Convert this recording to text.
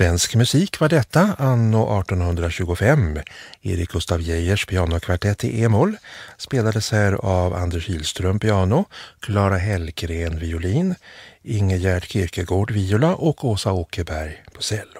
Svensk musik var detta anno 1825. Erik Gustav Geijers pianokvartett i e-moll spelades här av Anders Hilström piano, Clara Hellgren violin, Ingegerd Kierkegaard viola och Åsa Åkerberg på cello.